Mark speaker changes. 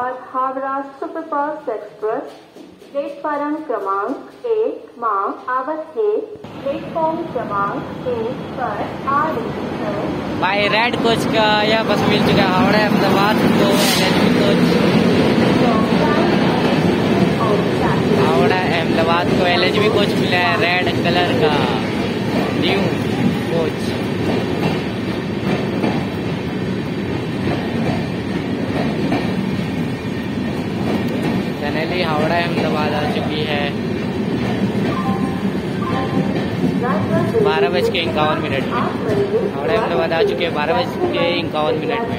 Speaker 1: Ahmedabad Howrah superfast express, platform क्रमांक एक, माँ आवत प्लेटफॉर्म क्रमांक एक पर आ रही है।
Speaker 2: भाई रेड कोच का यह बस मिल चुका है हावड़ा, अहमदाबाद को कोच हावड़ा, अहमदाबाद को एल कोच मिला है रेड कलर का। New coach finally Howrah Ahmedabad आ चुकी है। बारह बज के इक्यावन मिनट में। हावड़ा अहमदाबाद आ चुके हैं बारह बज के इक्यावन मिनट में।